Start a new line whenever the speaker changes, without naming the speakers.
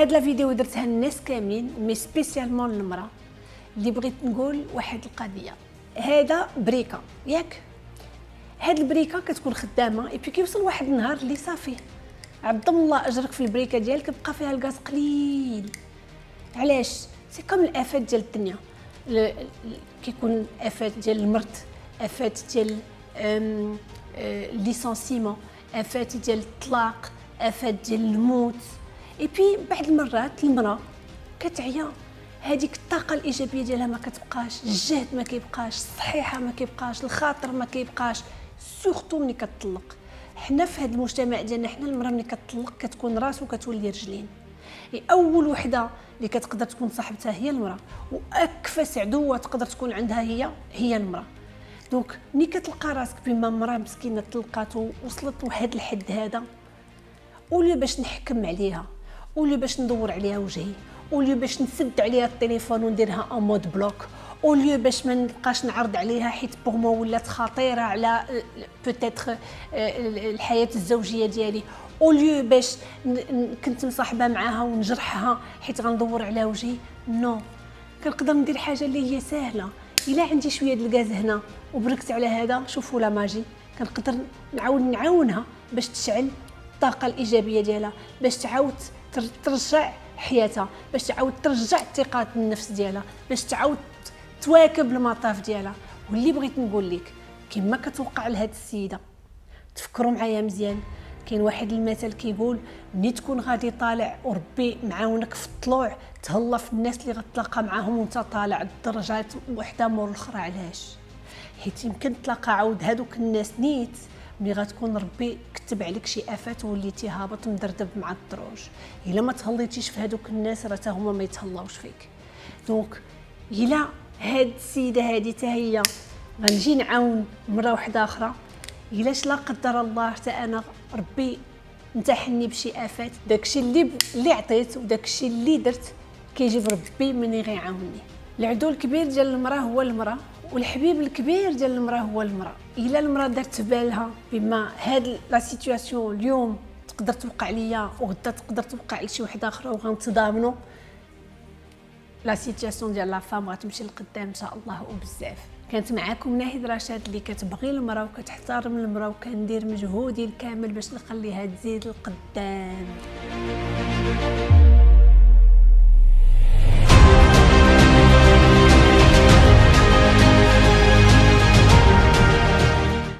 هاد la vidéo درتها الناس كاملين mais spécialement المرأة اللي بغيت نقول واحد القضية. هذا بريكه ياك؟ هاد البريكه كتكون خدامة اي بي كيوصل واحد النهار اللي صافي. عظم الله أجرك في البريكه ديالك بقى فيها الغاز قليل. علاش؟ c'est comme الافات ديال الدنيا. كيكون افات ديال المرض افات ديال licenciement افات ديال الطلاق افات ديال الموت. اي بي بعض المرات المرأة كتعيا. هذيك الطاقة الإيجابية ديالها ما كتبقاش. الجهد ما كيبقاش. الصحة ما كيبقاش. الخاطر ما كيبقاش. surtout ملي كتطلق. حنا في هذا المجتمع ديالنا حنا المرأة ملي كتطلق كتكون رأس وكتولي رجلين. أول وحدة اللي كتقدر تكون صاحبتها هي المرأة. واكفس عدوه تقدر تكون عندها هي هي المرأة. donc ملي كتلقى راسك بما مرأة مسكينة طلقات ووصلت لواحد الحد هذا au lieu باش نحكم عليها. au lieu باش ندور عليها وجهي. au lieu باش نسد عليها التليفون ونديرها en mode bloque au lieu باش ما نبقاش نعرض عليها حيت pour moi ولات خطيرة على peut-être الحياة الزوجية ديالي. au lieu باش كنت مصاحبة معاها ونجرحها حيت غندور على وجهي. نو. كنقدر ندير حاجة اللي هي سهلة. إلا عندي شوية د الغاز هنا وبركت على هذا شوفوا لا ماجي. كنقدر نعاود نعاونها باش تشعل الطاقة الإيجابية ديالها باش تعاود ترجع حياتها باش تعاود ترجع الثقه بالنفس ديالها باش تعاود تواكب المطاف ديالها. واللي بغيت نقول لك كما كتوقع لهاد السيدة تفكروا معايا مزيان. كاين واحد المثل كيقول ملي تكون غادي طالع وربي معاونك في الطلوع تهلا في الناس اللي غتلاقى معاهم وانت طالع الدرجات وحدة مور الأخرى علاش؟ حيت يمكن تلاقى عاود هادوك الناس نيت ملي غتكون ربي كتب عليك شي آفات وليتي هابط مدردب مع الدروج. إلا ما تهليتيش في هادوك الناس راه هما ما يتهلاوش فيك. donc إلا هاد السيدة هادي حتى هي غنجي نعاون مرة واحدة أخرى. الاش لا قدر الله حتى أنا ربي امتحني بشي آفات. داكشي اللي اللي عطيت وداكشي اللي درت كيجيب ربي مني غيعاونني العدو الكبير ديال المرأة هو المرأة. والحبيب الكبير ديال المرأة هو المرأة. إلا المرأة دارت بالها بما هاد la situation اليوم تقدر توقع ليا وغدا تقدر توقع لشي وحده أخرى وغنتضامنوا la situation ديال la femme غتمشي لقدام إن شاء الله وبزاف. كانت معكم ناهد رشاد اللي كتبغي المرأة وكتحترم المرأة وكندير مجهودي الكامل باش نخليها تزيد لقدام